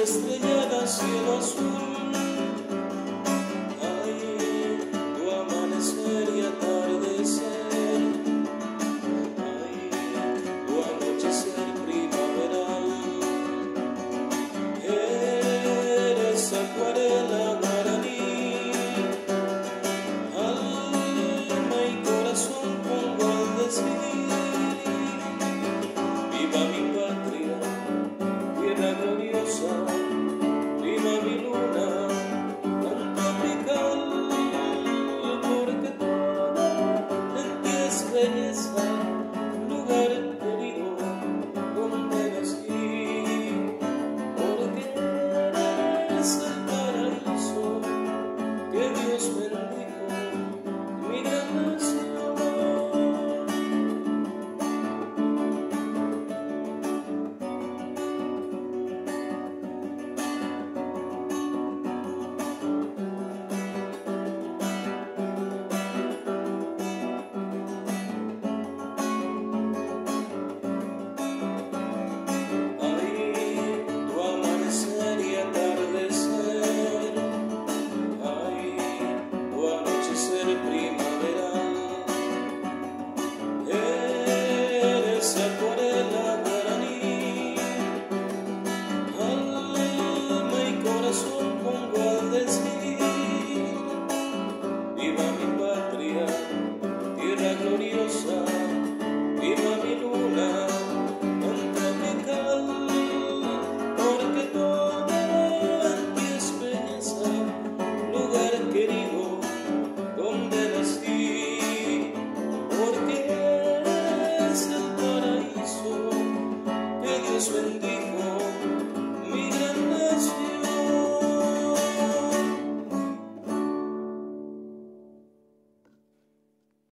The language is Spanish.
estrellada cielo azul. que Dios me ser primavera. Dios bendijo.